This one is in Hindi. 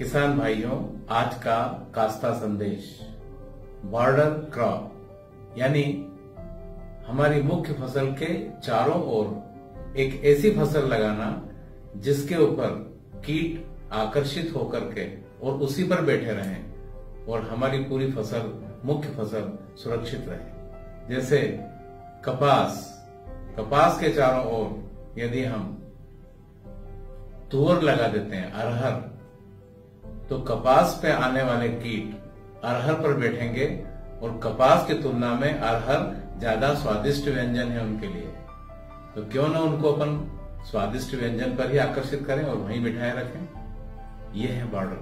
किसान भाइयों, आज का कास्ता संदेश, बॉर्डर क्रॉप, यानी हमारी मुख्य फ़सल के चारों ओर एक ऐसी फ़सल लगाना जिसके ऊपर कीट आकर्षित होकर के और उसी पर बैठे रहें और हमारी पूरी फ़सल, मुख्य फ़सल सुरक्षित रहे। जैसे कपास कपास के चारों ओर यदि हम तुअर लगा देते हैं, अरहर तो कपास पे आने वाले कीट अरहर पर बैठेंगे और कपास की तुलना में अरहर ज़्यादा स्वादिष्ट व्यंजन है उनके लिए। तो क्यों ना उनको अपन स्वादिष्ट व्यंजन पर ही आकर्षित करें और वहीं बिठाए रखें? यह है बॉर्डर